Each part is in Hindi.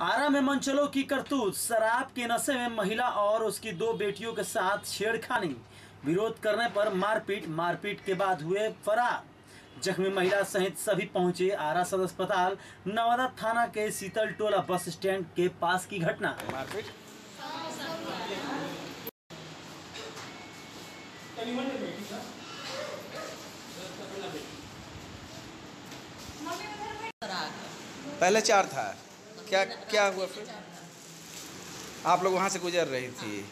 आरा में मनचलो की करतूत। शराब के नशे में महिला और उसकी दो बेटियों के साथ छेड़खानी। विरोध करने पर मारपीट मारपीट के बाद हुए फरार। जख्मी महिला सहित सभी पहुँचे आरा सदर अस्पताल। नवादा थाना के शीतल टोला बस स्टैंड के पास की घटना। मारपीट? पहले चार था। क्या क्या हुआ फिर? आप लोग वहाँ से गुजर रही थी।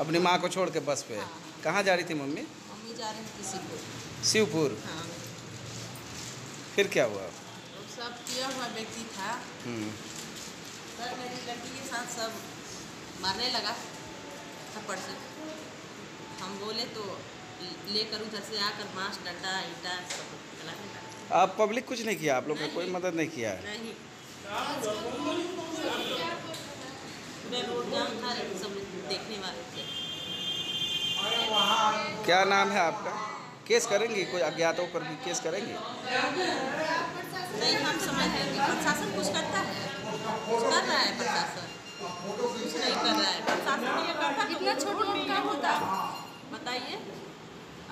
अपनी माँ को छोड़ के बस पे। कहाँ जा रही थी मम्मी? मम्मी जा रही थी को शिवपुर। हाँ। फिर क्या हुआ? सब किया हुआ व्यक्ति था। हम्म, सर मेरी लड़की के साथ सब मारने लगा। थप्पड़ से। हम बोले तो लेकर उधर से आकर बाँस डंडा ईटा सब लगा आप पब्लिक कुछ नहीं किया? आप लोग ने कोई मदद नहीं किया? नहीं। क्या नाम है आपका? केस करेंगे? कोई अज्ञातों पर भी केस करेंगे? नहीं हम समझ रहे हैं प्रशासन कुछ करता है। कुछ कर रहा है प्रशासन। कुछ नहीं कर रहा है। प्रशासन ये करता तो इतना छोटा रोड में क्या ये होता? बताइए।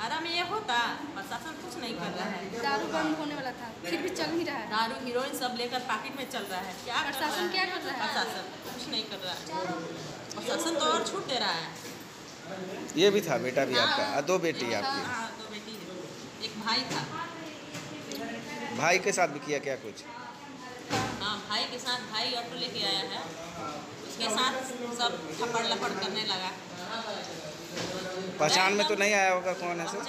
आराम ये होता प्रशासन कुछ नहीं कर रहा है। दारू बंद होने वाला था फिर भी चल नहीं रहा है। दारू हीरोइन सब लेकर पैकेट में चल रहा है। क्या कर प्रशासन रहा क्या है? कर रहा है? प्रशासन कुछ नहीं कर रहा है। प्रशासन तो और छूट दे रहा है। ये भी था बेटा भी आपका और दो बेटी आपकी। हाँ दो बेटी है। एक भाई था। भाई के साथ भी किया क्या कुछ? हाँ भाई के साथ भाई ऑटो लेके आया है। उसके साथ सब थप्पड़ लपड़ करने लगा। पहचान में तो नहीं आया होगा कौन है सर?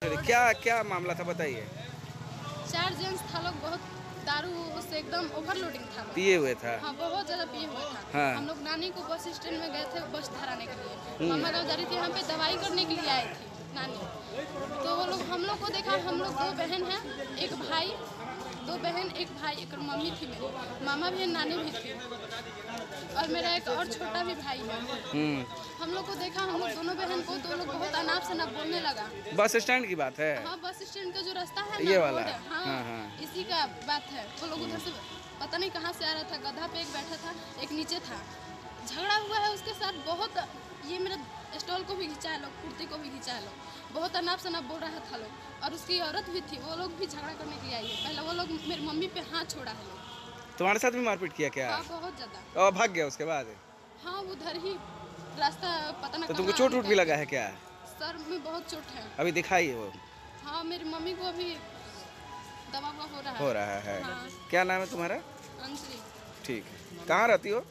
तो हैं क्या क्या मामला था बताइए। चार जेंट्स था लोग बहुत दारू उससे एकदम ओवरलोडिंग था। पिए हुए था। हाँ बहुत ज़्यादा पिए हुए था। हाँ। हम लोग नानी को बस स्टैंड में गए थे बस धराने के लिए। मम्मा गाँव जा रही थी यहाँ पे दवाई करने के लिए आए थे नानी। तो वो लोग हम लोग को देखा हम लोग दो बहन हैं एक भाई दो बहन एक भाई एक मम्मी थी मेरी। मामा भी नानी भी थी। और मेरा एक और छोटा भी भाई है। हम्म। हम लोग को देखा हम लोग दोनों बहन को तो लोग बहुत अनाप से ना बोलने लगा। बस स्टैंड की बात है। हाँ बस स्टैंड का जो रास्ता है ये वाला? हाँ, हाँ, हाँ। इसी का बात है। वो लोग उधर से पता नहीं कहाँ से आ रहा था गधा पे एक बैठा था एक नीचे था। झगड़ा हुआ है उसके साथ बहुत ये मेरा स्टॉल को भी खिंचाया लोग कुर्ती को भी खिंचाया लोग। बहुत अनाप शनाप बोल रहा था लोग। और उसकी औरत भी थी वो लोग भी झगड़ा करने के लिए आई है। पहले वो लोग मेरी मम्मी पे हाथ छोड़ा है लोग। तुम्हारे साथ भी मारपीट किया क्या? हाँ बहुत ज़्यादा। और भाग गया उसके बाद? हाँ उधर ही रास्ता पता ना तो तुमको चोट वोट भी लगा है क्या? सर में बहुत चोट है। अभी दिखाई वो। हाँ मेरी मम्मी को अभी दवा हो रहा है। हो रहा है। हाँ। क्या नाम है तुम्हारा? अंजलि। ठीक है। कहाँ रहती हो?